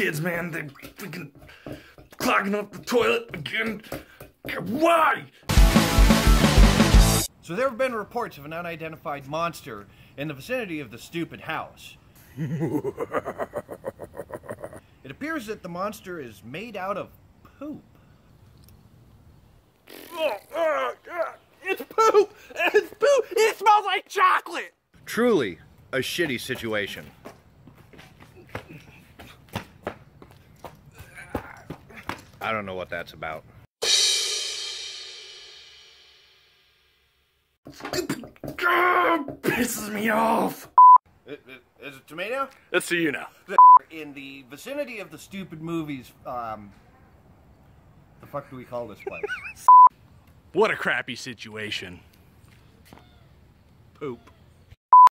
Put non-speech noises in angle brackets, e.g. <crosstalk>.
kids, man, they freaking clogging up the toilet again. Why? So there have been reports of an unidentified monster in the vicinity of the stupid house. <laughs> it appears that the monster is made out of poop. It's poop! It's poop! It smells like chocolate! Truly a shitty situation. I don't know what that's about. pisses me off. Is it tomato? Let's see you now. In the vicinity of the stupid movies, um, the fuck do we call this place? <laughs> What a crappy situation. Poop.